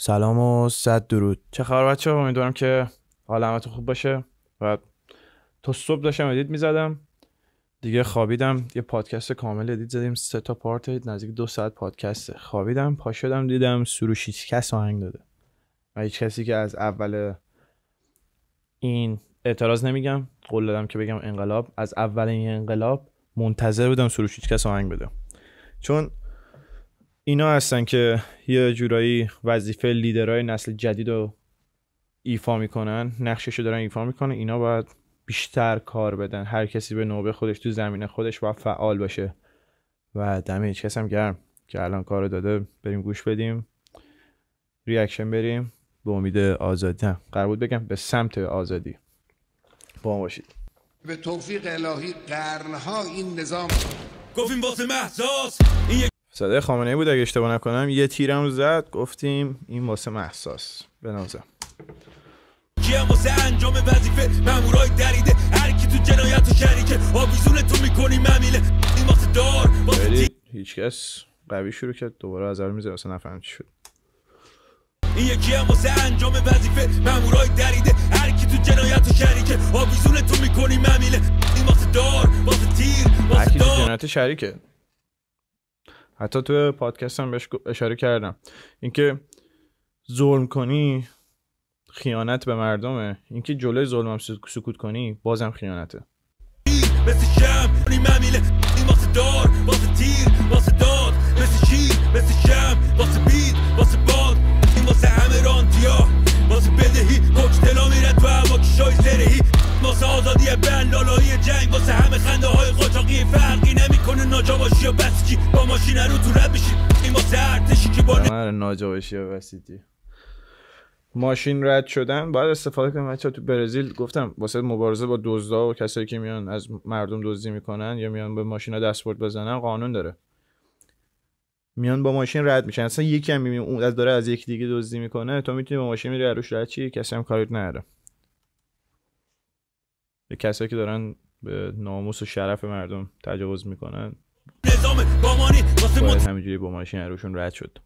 سلام و صد درود. چه خبر بچه‌ها امیدوارم که حال همتون خوب باشه. و تا صبح داشتم edit می‌زدم. دیگه خوابیدم. یه پادکست کامل edit زدیم. سه تا part نزدیک دو ساعت پادکسته خوابیدم. پا شدم دیدم سروش هیچ کس آهنگ داده. و هیچ کسی که از اول این اعتراض نمیگم. قول دادم که بگم انقلاب. از اول این انقلاب منتظر بودم سروش هیچ کس آهنگ بده. چون اینا هستن که یه جورایی وظیفه لیدرهای نسل جدید رو ایفا می‌کنن نقشش رو دارن ایفا می‌کنن اینا باید بیشتر کار بدن. هر کسی به نوبه خودش تو زمینه خودش باید فعال باشه. و دم هیچ کس هم گرم که الان کار داده بریم گوش بدیم reaction بریم. به امید آزادی. نه قرار بود بگم به سمت آزادی. با ما باشید. به توفیق الهی قرنها این نظام گفتیم واسه محساس این یک صدای خامنه بود اگه اشتباه نکنم یه تیرم زد گفتیم این واسه محساس. بنازم هم واسه انجام وظیفه؟ مامورای دریده. هر کی تو جنایت و شریکه. آویزون تو می‌کنی ممیله. این واسه دار. واسه تی هیچکس قوی شروع کرد دوباره از اول میزه واسه نفهم چی شد. این یکی هم واسه انجام وظیفه. مامورای دریده. هر کی تو جنایت و شریکه. آویزون تو می‌کنی ممیله. این واسه دار. واسه تیر. واسه دار. جنایت شریکه. حتی تو پادکست هم بهش اشاره کردم. اینکه ظلم کنی خیانت به مردمه. اینکه جلوی ظلم هم سک- سکوت کنی بازم خیانته. مثل شم ممیله. این واسه دار واسه تیر واسه داد. مثل شیر مثل شم. من ناجا و وسیدی ماشین رد شدن. باید استفاده کنیم بچه تو برزیل. گفتم واسه مبارزه با دزدا و کسایی که میان از مردم دزدی می‌کنن یا میان به ماشینا دستبرد بزنن قانون داره. میان با ماشین رد میشن. اصلا یکی هم می‌بینی اون از داره از یکی دیگه دزدی می‌کنه. تو می‌تونی با ماشین میری روش رد چی کسی هم کاریت نداره. به کسایی که دارن به ناموس و شرف مردم تجاوز می‌کنن. نظام همینجوری با ماشین روشون رد شد.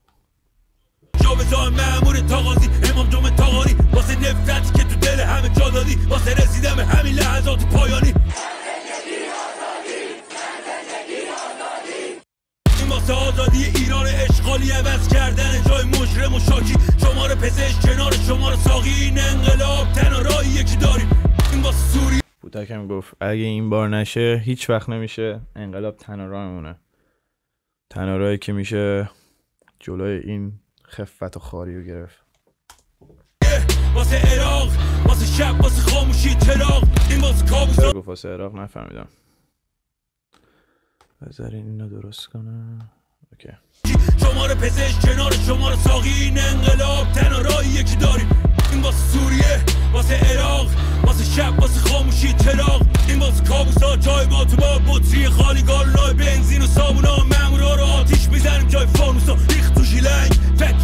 جابجا مأمور تاغازی امام جمعه تاغاری واسه نفرتی که تو دل همه جا دادی واسه رسیدن به همین لحظات پایانی. واسه آزادی ایران اشغالی عوض کردن جای مجرم و شاکی. شماره پزشک کنار شماره ساقی این انقلاب تنها راهی یکی داریم. این واسه سوریه بوتکم گفت اگه این بار نشه هیچ وقت نمیشه انقلاب تنها راه میمونه تنها راهی که میشه جلوی این خفت و خاری رو گرفت. واسه عراق واسه شب واسه خاموشی چراغ. این واسه کابوس گفت واسه عراق نفهمیدم. بذارین اینو درست کنم. اوکی. شماره پزشک کنار شماره ساقی این انقلاب تنها راهی یکی داریم. این واسه سوریه واسه عراق واسه شب واسه خاموشی چراغ. این واسه کابوسا جای با تو با بطری خالی گالای بنزین و صابونا مامورا رو آتیش می‌زنیم جای فانوسا. ریخت تو شیلنگ رو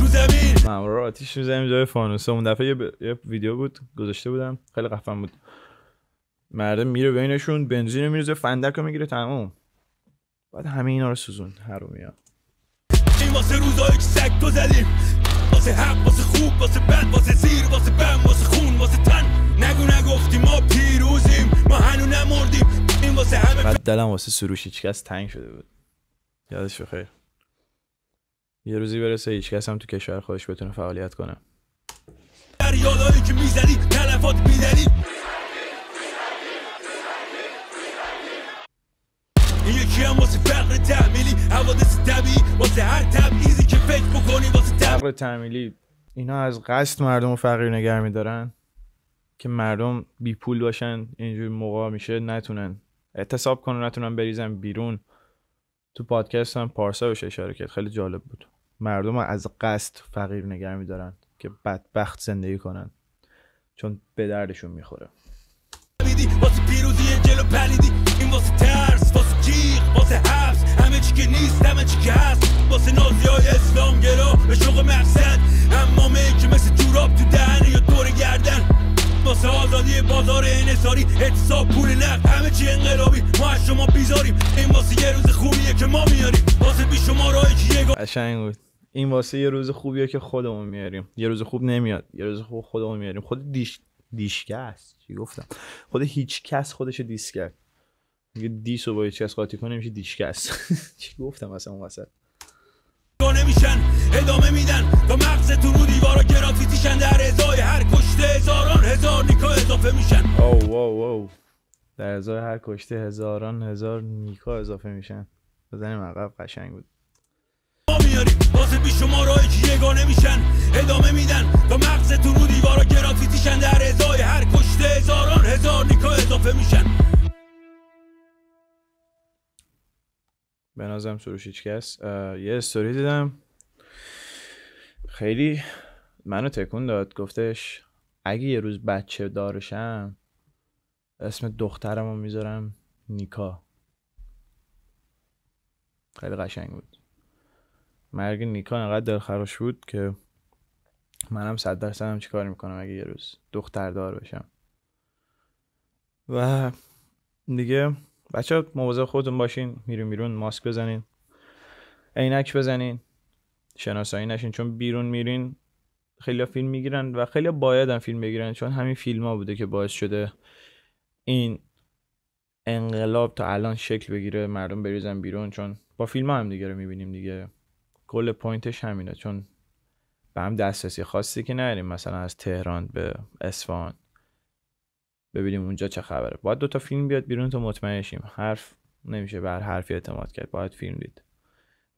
زمین. مامورا رو آتیش می‌زنیم جای فانوسه اون دفعه یه, ب... یه ویدیو بود گذاشته بودم. خیلی خفن بود. مردم میره بینشون بنزین رو میریزه فندک رو می‌گیره تموم. بعد همه اینا رو سوزون. هرومی ها این واسه روزایی که سگ تو زدیم. واسه حق واسه خوب واسه بد واسه زیر واسه بم واسه خون واسه تن. نگو نگفتی ما پیروزیم. ما هنو نمردیم. این واسه همه بعد دلم واسه سروش هیچکس تنگ شده بود. یادش بخیر. یه روزی برسه هیچکس هم تو کشور خودش بتونه فعالیت کنه. فریادایی که می‌زنی تلفات بیدنی این یکی هم واسه فقر تحمیلی حوادث طبیعی واسه هر تبعیضی که فکر بکنی واسه. فقر تعمیلی اینا از قصد مردم فقیر نگر میدارن که مردم بی پول باشن اینجور موقع میشه نتونن اعتصاب کنن نتونن بریزن بیرون. تو پادکست هم پارسا بهش اشاره کرد خیلی جالب بود. مردم رو از قصد فقیر نگر میدارن که بدبخت زندگی کنن. چون به دردشون می‌خوره. واسه پیروزی جلو پلیدی این واسه ترس واسه جیغ واسه حبس. همه چی که نیست همه چی که هست. واسه نازی های اسلام گرا به شوق مقصد. امامه که مثل جوراب تو دهنه یا دور گردن. واسه آزادی بازار انحصاری اعتصاب پول نقد. همه چی انقلابی. ما از شما بیزاریم. این واسه یه روز خوبیه که ما میاریم. واسه بی شما راهی که یه بود. این واسه یه روز خوبیه که خودمون میاریم. یه روز خوب نمیاد یه روز خوب خودمون میاریم. خود دیش دیشکه است. چی گفتم؟ خود هیچ کس خودش دیس کرد. میگه دیس رو با هیچ کس قاطی کنه میشه دیشکه است. چی گفتم اصلا اون وسط؟ نمیشن ادامه میدن. تا مغزتون رو دیوارا گرافیتیشن در ازای هر کشته هزاران هزار نیکا اضافه میشن. او واو واو در ازای هر کشته هزاران هزار نیکا اضافه میشن. بزنیم عقب قشنگ بود. ما میاریم. واسه بیشمارایی که یگانه میشن. ادامه میدن. تا مغزتون رو دیوارا گرافیتیشن در ازای هر کشته هزاران هزار نیکا اضافه میشن. به نظرم سروش هیچ کس. یه استوری دیدم. خیلی منو تکون داد. گفتش اگه یه روز بچه دارشم اسم دخترم رو می‌ذارم نیکا. خیلی قشنگ بود. مرگ نیکا انقدر دلخراش بود که منم صد درصد هم چیکار می‌کنم اگه یه روز دختر دار بشم. و دیگه بچه مواظب خودتون باشین میرون بیرون ماسک بزنین عینک بزنین شناسایی نشین چون بیرون میرین خیلی فیلم می‌گیرن و خیلی باید هم فیلم بگیرن چون همین فیلم ها بوده که باعث شده این انقلاب تا الان شکل بگیره مردم بریزن بیرون چون با فیلم ها هم دیگه رو می‌بینیم دیگه. کل پوینتش همینه چون به هم دسترسی خاصی که نداریم. مثلا از تهران به اصفهان. ببینیم اونجا چه خبره. باید دوتا فیلم بیاد بیرون تا مطمئن شیم. حرف نمیشه بر حرفی اعتماد کرد. باید فیلم دید.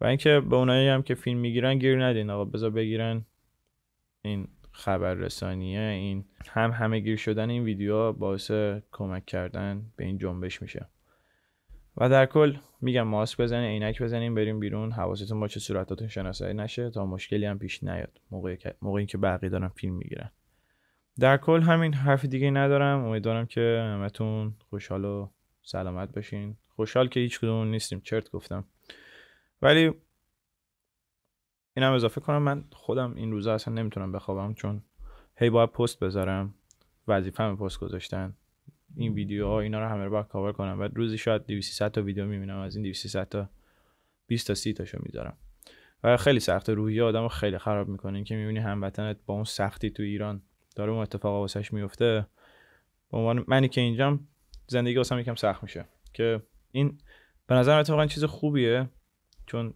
و اینکه به اونایی هم که فیلم می‌گیرن گیر ندین. آقا بذار بگیرن. این خبر رسانیه این هم همه گیر شدن این ویدیوها باعث کمک کردن به این جنبش میشه. و در کل میگم ماسک بزنین عینک بزنین بریم بیرون. حواستون باشه صورتاتون شناسایی نشه تا مشکلی هم پیش نیاد. موقعی که موقعی که بقیه دارن فیلم می‌گیرن. در کل همین حرف دیگه ندارم. امیدوارم که همتون خوشحال و سلامت باشین خوشحال که هیچ کدوم نیستیم. چرت گفتم. ولی اینم اضافه کنم من خودم این روزا اصلا نمی‌تونم بخوابم چون هی باید پست بذارم. وظیفه‌م پست گذاشتن. این ویدیوها اینا رو همه رو باید کاور کنم. و روزی شاید 200 تا ویدیو می‌بینم از این 200 تا 20 تا 30 تاشو می‌ذارم. و خیلی سخته روحی آدمو خیلی خراب می‌کنه. که می‌بینی هموطنت با اون سختی تو ایران داره اون اتفاق واسش میفته به عنوان منی که اینجام زندگی واسم یکم سخت میشه. که این به نظر اتفاقا چیز خوبیه چون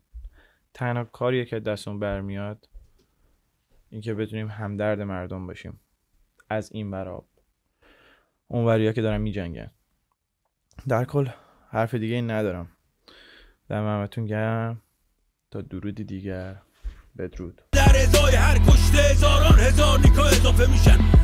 تنها کاریه که دستون برمیاد اینکه بتونیم همدرد مردم باشیم. از این براب. اون وریا که دارن میجنگن. در کل حرف دیگه این ندارم. در همتون گرم. تا درودی دیگر. بدرود. در ازای هر کشته هزاران هزار نیکا اضافه میشن.